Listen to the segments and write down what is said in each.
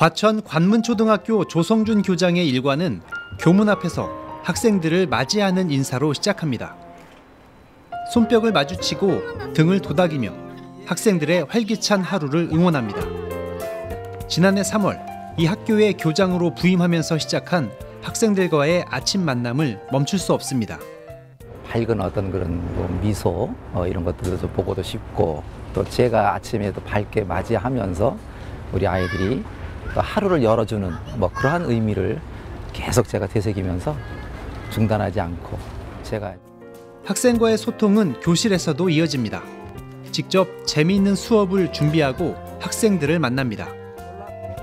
과천 관문초등학교 조성준 교장의 일과는 교문 앞에서 학생들을 맞이하는 인사로 시작합니다. 손뼉을 마주치고 등을 도닥이며 학생들의 활기찬 하루를 응원합니다. 지난해 3월 이 학교의 교장으로 부임하면서 시작한 학생들과의 아침 만남을 멈출 수 없습니다. 밝은 어떤 그런 뭐 미소 어, 이런 것들도 보고도 싶고 또 제가 아침에도 밝게 맞이하면서 우리 아이들이 또 하루를 열어주는 뭐 그러한 의미를 계속 제가 되새기면서 중단하지 않고 제가 학생과의 소통은 교실에서도 이어집니다. 직접 재미있는 수업을 준비하고 학생들을 만납니다.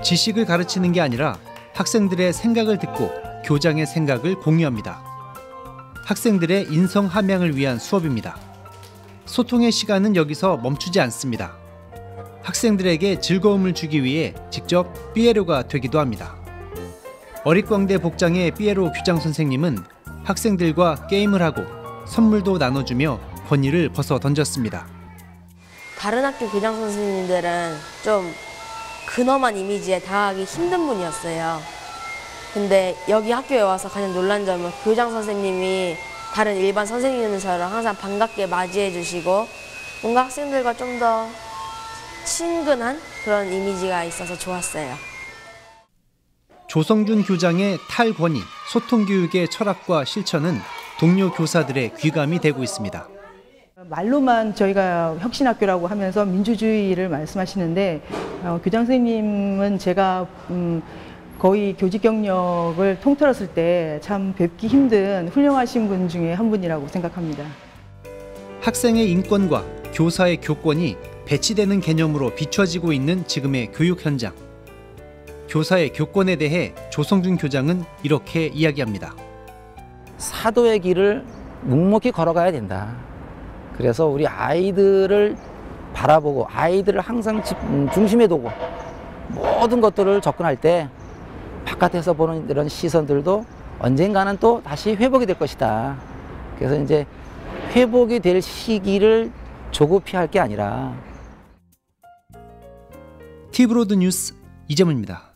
지식을 가르치는 게 아니라 학생들의 생각을 듣고 교장의 생각을 공유합니다. 학생들의 인성 함양을 위한 수업입니다. 소통의 시간은 여기서 멈추지 않습니다. 학생들에게 즐거움을 주기 위해 직접 삐에로가 되기도 합니다. 어릿광대 복장의 삐에로 교장 선생님은 학생들과 게임을 하고 선물도 나눠주며 권위를 벗어 던졌습니다. 다른 학교 교장 선생님들은 좀 근엄한 이미지에 당하기 힘든 분이었어요. 근데 여기 학교에 와서 가장 놀란 점은 교장 선생님이 다른 일반 선생님들처럼 항상 반갑게 맞이해 주시고 뭔가 학생들과 좀더 친근한 그런 이미지가 있어서 좋았어요. 조성준 교장의 탈권위, 소통 교육의 철학과 실천은 동료 교사들의 귀감이 되고 있습니다. 말로만 저희가 혁신학교라고 하면서 민주주의를 말씀하시는데 어, 교장 선생님은 제가 음, 거의 교직 경력을 통틀었을 때 참 뵙기 힘든 훌륭하신 분 중에 한 분이라고 생각합니다. 학생의 인권과 교사의 교권이 배치되는 개념으로 비춰지고 있는 지금의 교육 현장. 교사의 교권에 대해 조성준 교장은 이렇게 이야기합니다. 사도의 길을 묵묵히 걸어가야 된다. 그래서 우리 아이들을 바라보고 아이들을 항상 집- 음, 중심에 두고 모든 것들을 접근할 때 바깥에서 보는 이런 시선들도 언젠가는 또 다시 회복이 될 것이다. 그래서 이제 회복이 될 시기를 조급히 할 게 아니라 티브로드 뉴스 이재문입니다.